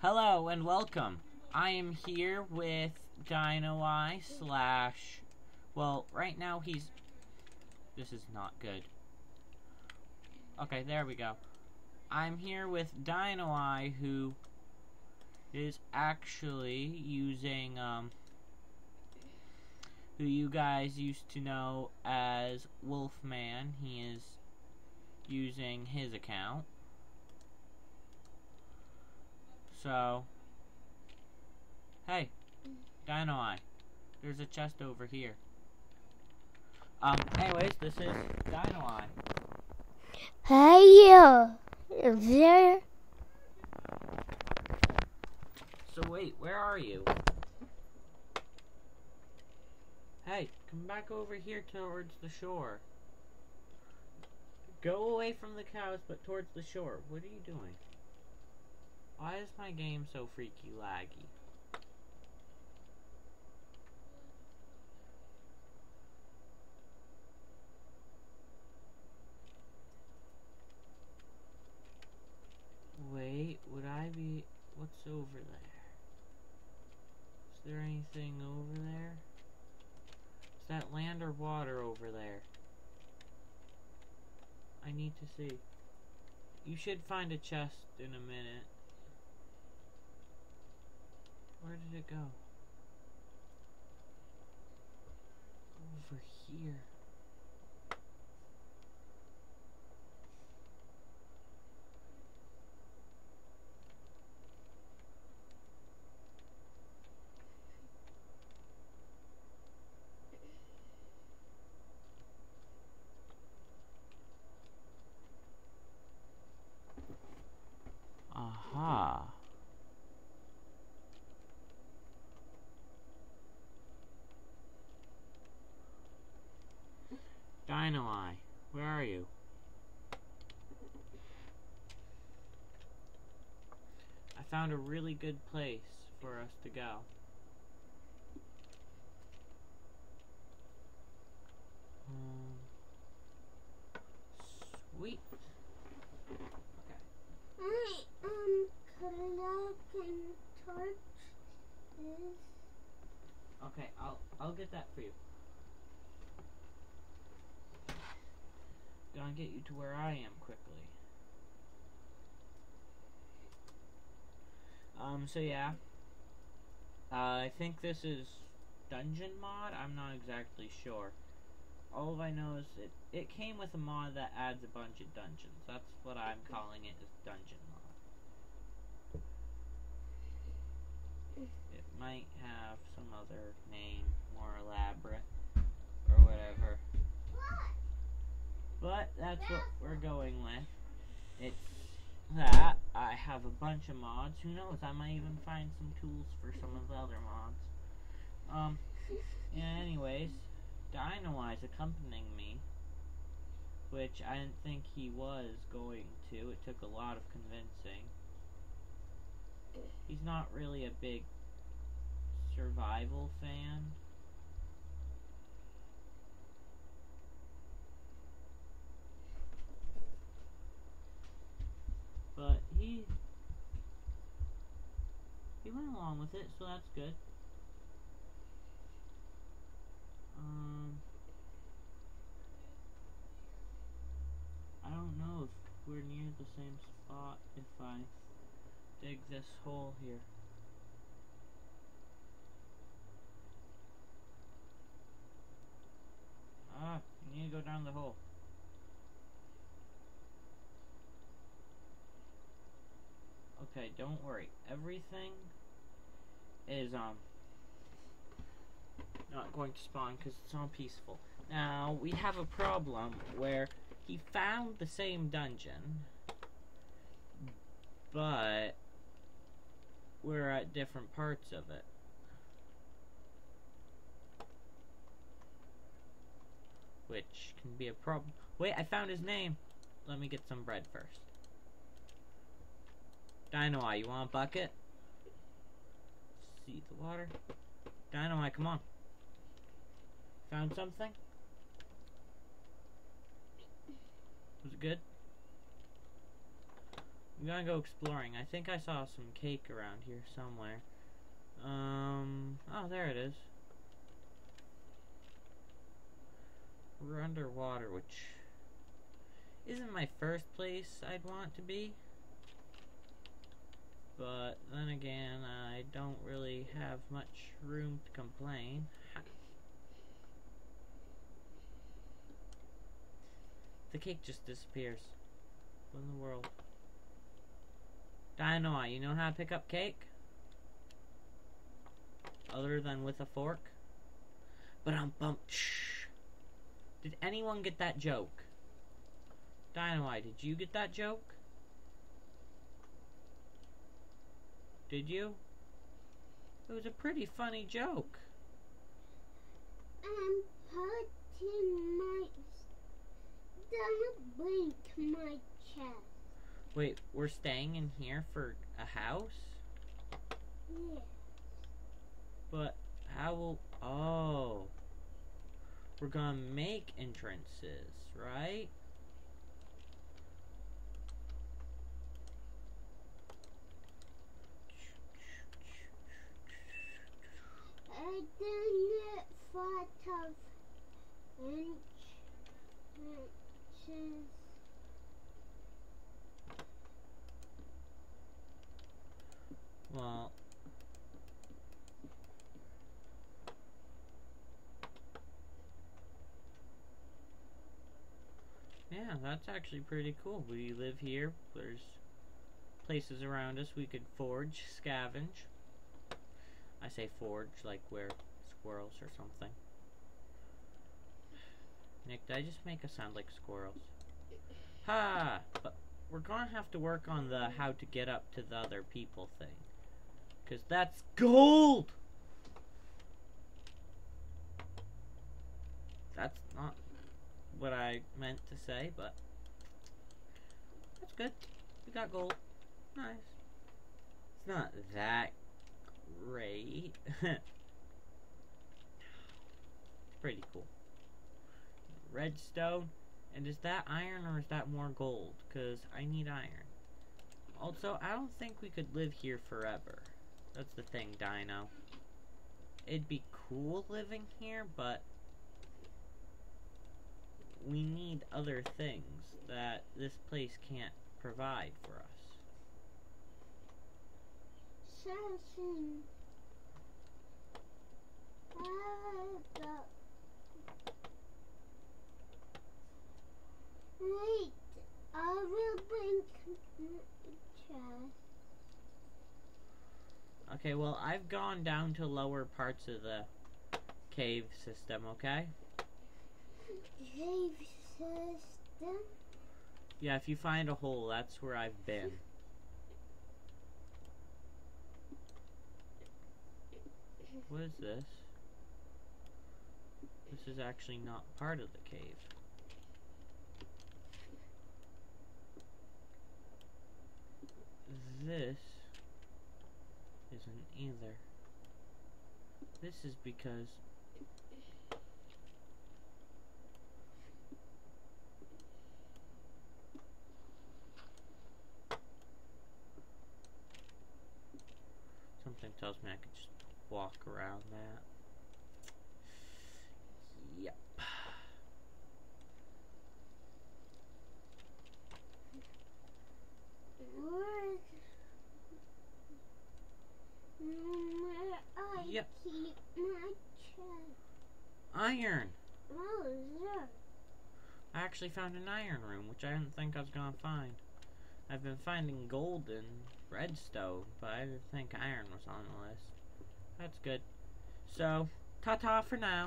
Hello and welcome. I am here with Dino Eye slash. Well, right now he's. This is not good. Okay, there we go. I'm here with Dino Eye, who is actually using um, who you guys used to know as Wolfman. He is using his account. So, hey, Dino Eye, there's a chest over here. Um, anyways, this is Dino Eye. Hey you! Is there? So wait, where are you? Hey, come back over here towards the shore. Go away from the cows, but towards the shore. What are you doing? Why is my game so freaky laggy? Wait, would I be... What's over there? Is there anything over there? Is that land or water over there? I need to see. You should find a chest in a minute. Where did it go? Over here. Eye, where are you? I found a really good place for us to go. Um, sweet. Okay. I um collect and torch this. Okay, I'll I'll get that for you. Gonna get you to where I am quickly. Um, so yeah. Uh, I think this is dungeon mod. I'm not exactly sure. All I know is it it came with a mod that adds a bunch of dungeons. That's what I'm calling it is dungeon mod. It might have some other name, more elaborate, or whatever. But that's what we're going with. It's that. I have a bunch of mods. Who knows? I might even find some tools for some of the other mods. Um, yeah, anyways, Eye's accompanying me. Which I didn't think he was going to. It took a lot of convincing. He's not really a big survival fan. But he he went along with it, so that's good. Um I don't know if we're near the same spot if I dig this hole here. Ah, you need to go down the hole. Okay, don't worry. Everything is um not going to spawn because it's all peaceful. Now we have a problem where he found the same dungeon, but we're at different parts of it. Which can be a problem. Wait, I found his name. Let me get some bread first. Dino Eye, you want a bucket? See the water. Dynamite, come on. Found something? Was it good? I'm gonna go exploring. I think I saw some cake around here somewhere. Um, oh, there it is. We're underwater, which isn't my first place I'd want to be. But then again, I don't really have much room to complain. The cake just disappears. What in the world? Dynamite, you know how to pick up cake? Other than with a fork? But I'm bumped. Did anyone get that joke? Dynamite, did you get that joke? Did you? It was a pretty funny joke. I'm putting my don't break my chest. Wait, we're staying in here for a house? Yes. But how will... Oh. We're gonna make entrances, right? I didn't thought of entrances. Well... Yeah, that's actually pretty cool. We live here. There's places around us we could forge, scavenge. I say forge like we're squirrels or something. Nick, did I just make us sound like squirrels? Ha! But we're gonna have to work on the how to get up to the other people thing. Because that's gold! That's not what I meant to say, but that's good. We got gold. Nice. It's not that great. it's pretty cool. Redstone. And is that iron or is that more gold? Because I need iron. Also, I don't think we could live here forever. That's the thing, Dino. It'd be cool living here, but we need other things that this place can't provide for us. Assassin. Wait, I will bring chest. Okay, well, I've gone down to lower parts of the cave system, okay? Cave system. Yeah, if you find a hole, that's where I've been. What is this? This is actually not part of the cave. This isn't either. This is because something tells me I could just walk around that. Yep. I Yep. Iron! I actually found an iron room, which I didn't think I was gonna find. I've been finding gold and redstone, but I didn't think iron was on the list. That's good. So, ta-ta for now.